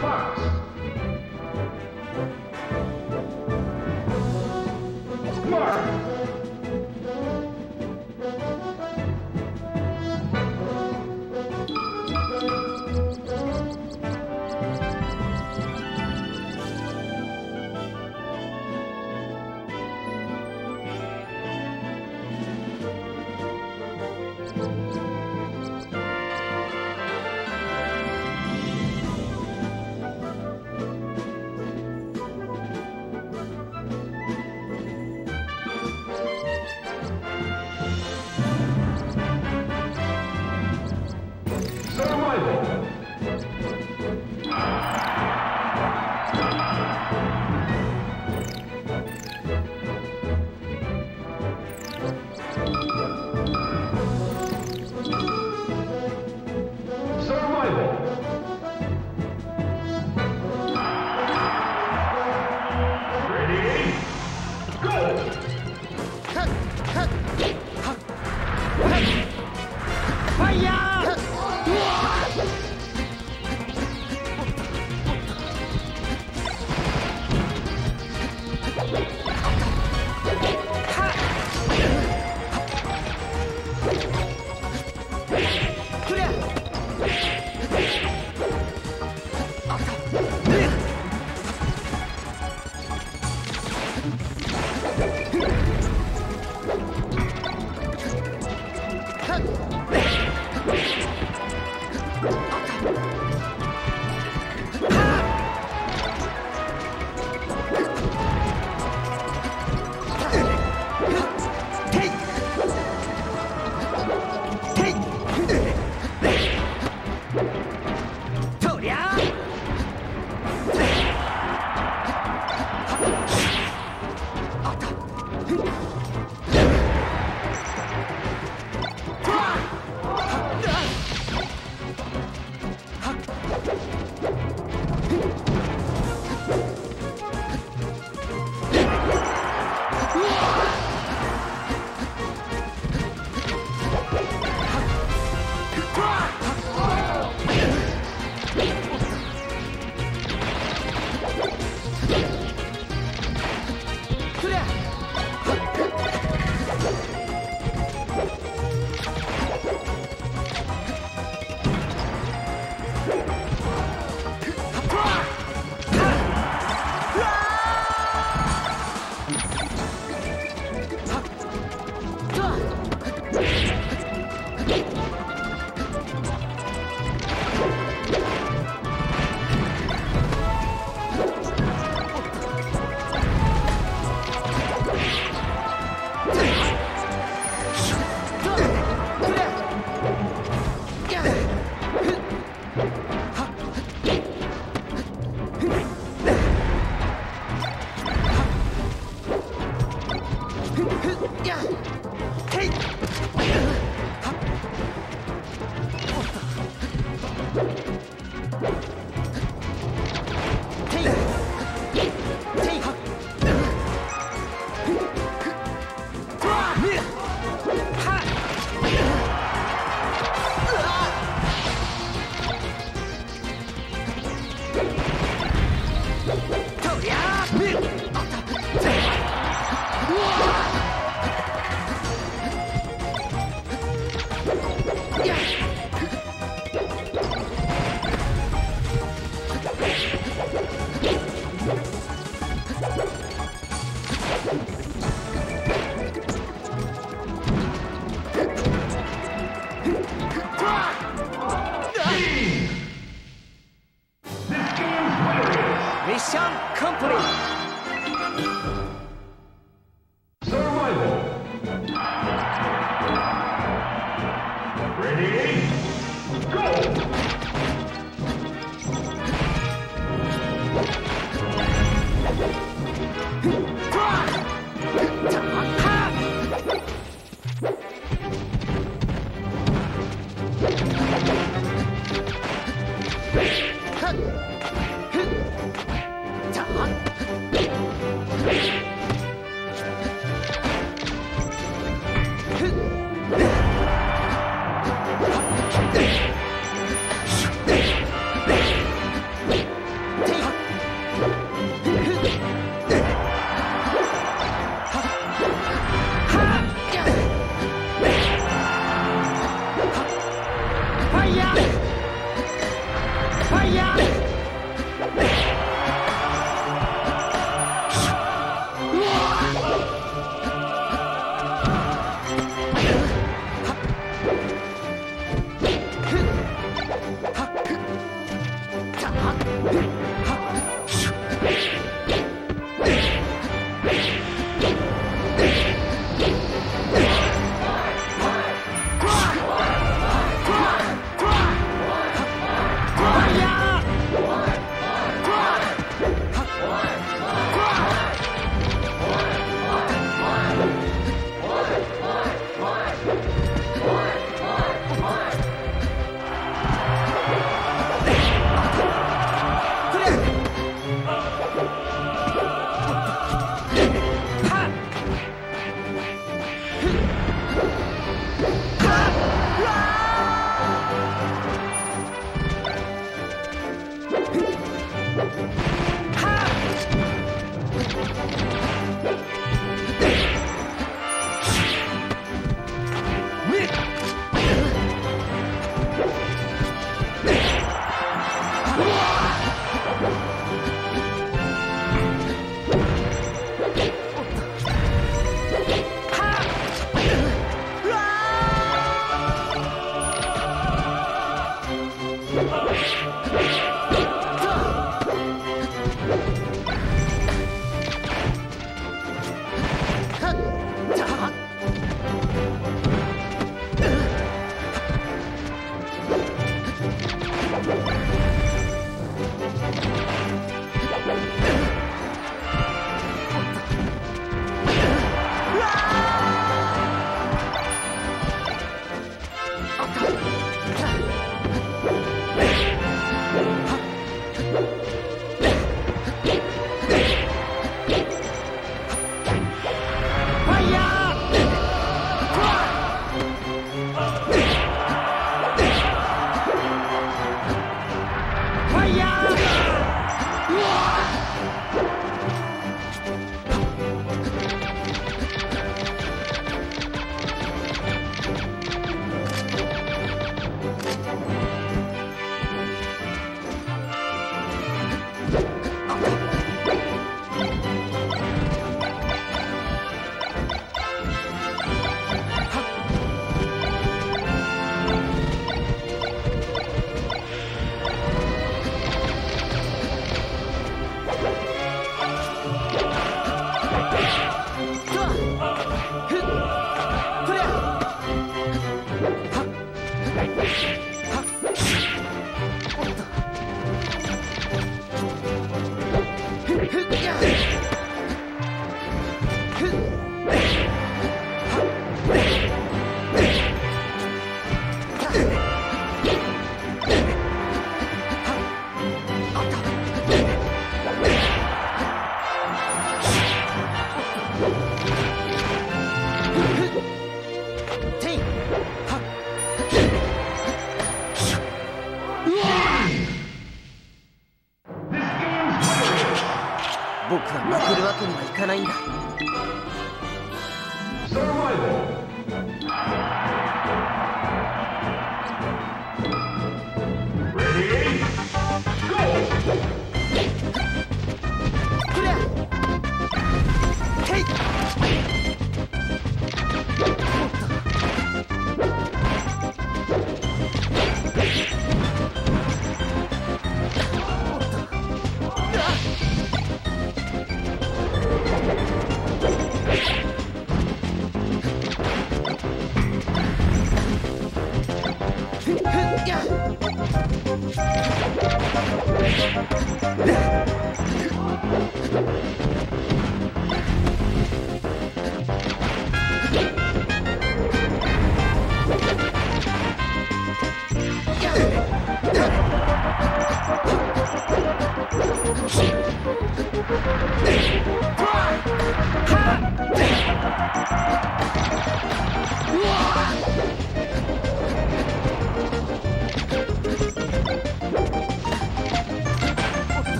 Fox!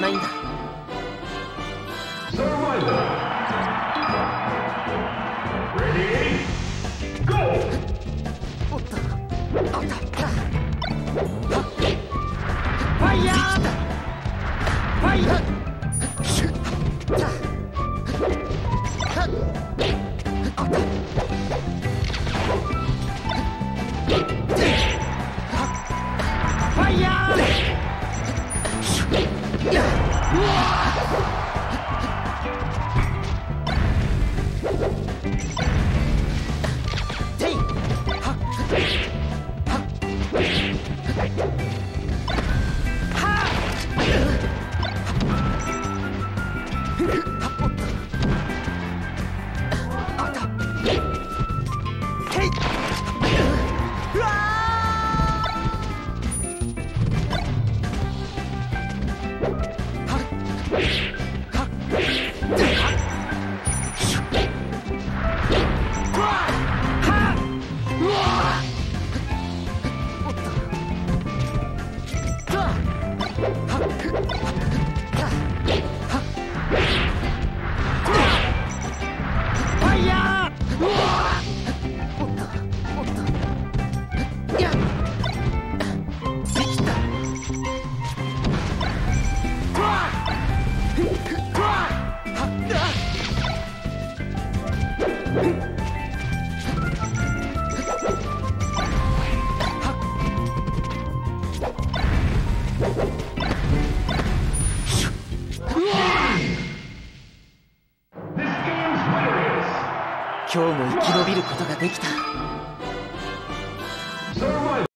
かないんだ。ファイヤー you